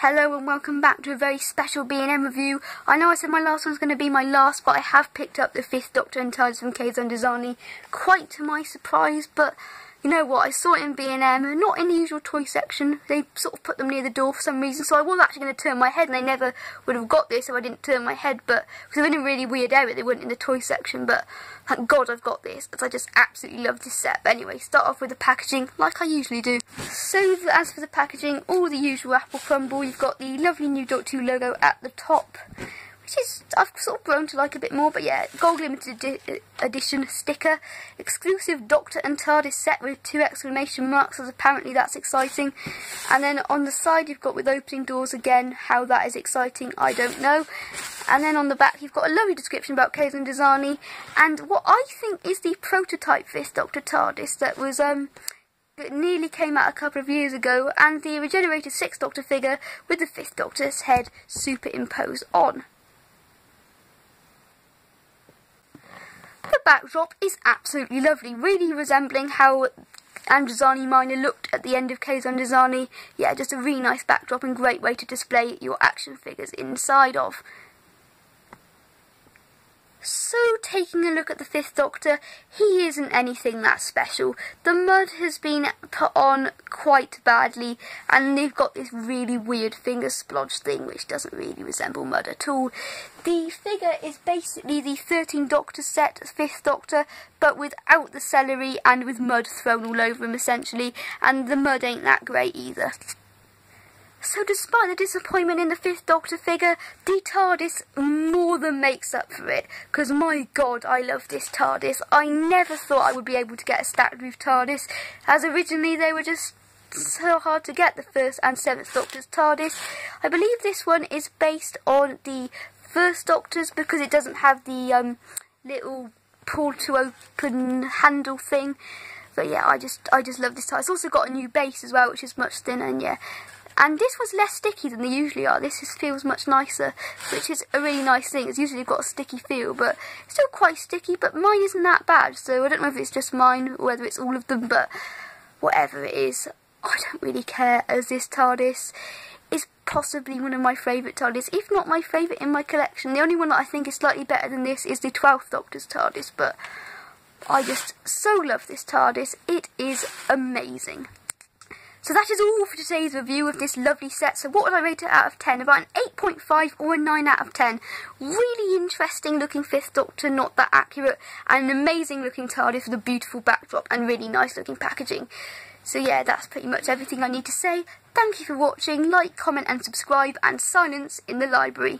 Hello and welcome back to a very special B&M review. I know I said my last one's going to be my last, but I have picked up the fifth Doctor and TARDIS from Caves of Androzani, quite to my surprise, but you know what, I saw it in B&M, not in the usual toy section. They sort of put them near the door for some reason, so I was actually going to turn my head, and they never would have got this if I didn't turn my head, but because they're in a really weird area, they weren't in the toy section, but thank God I've got this, because I just absolutely love this set. But anyway, start off with the packaging, like I usually do. So, as for the packaging, all the usual Apple crumble, you've got the lovely new Doctor Who logo at the top, which is I've sort of grown to like a bit more. But yeah, gold limited edition sticker, exclusive Doctor and TARDIS set with two exclamation marks, as apparently that's exciting. And then on the side you've got with opening doors again. How that is exciting, I don't know. And then on the back you've got a lovely description about Caves of Androzani and what I think is the prototype Fifth Doctor TARDIS that was um it nearly came out a couple of years ago, and the regenerated Sixth Doctor figure with the Fifth Doctor's head superimposed on. Backdrop is absolutely lovely, really resembling how Androzani Minor looked at the end of Caves of Androzani. Yeah, just a really nice backdrop and great way to display your action figures inside of. So, taking a look at the Fifth Doctor, he isn't anything that special. The mud has been put on quite badly, and they've got this really weird finger splodge thing, which doesn't really resemble mud at all. The figure is basically the 13 Doctor set, Fifth Doctor, but without the celery and with mud thrown all over him, essentially, and the mud ain't that great either. So despite the disappointment in the Fifth Doctor figure, the TARDIS more than makes up for it. Because my god, I love this TARDIS. I never thought I would be able to get a stacked roof TARDIS, as originally they were just so hard to get, the First and Seventh Doctor's TARDIS. I believe this one is based on the First Doctor's because it doesn't have the um, little pull to open handle thing. But yeah, I just I just love this TARDIS. It's also got a new base as well, which is much thinner, and yeah, and this was less sticky than they usually are. This is, feels much nicer, which is a really nice thing. It's usually got a sticky feel, but still quite sticky, but mine isn't that bad. So I don't know if it's just mine, or whether it's all of them, but whatever it is, I don't really care as this TARDIS is possibly one of my favourite TARDIS, if not my favourite in my collection. The only one that I think is slightly better than this is the 12th Doctor's TARDIS, but I just so love this TARDIS. It is amazing. So that is all for today's review of this lovely set. So what would I rate it out of 10? About an 8.5 or a 9 out of 10. Really interesting looking Fifth Doctor, not that accurate. And an amazing looking TARDIS with a beautiful backdrop and really nice looking packaging. So yeah, that's pretty much everything I need to say. Thank you for watching. Like, comment and subscribe and silence in the library.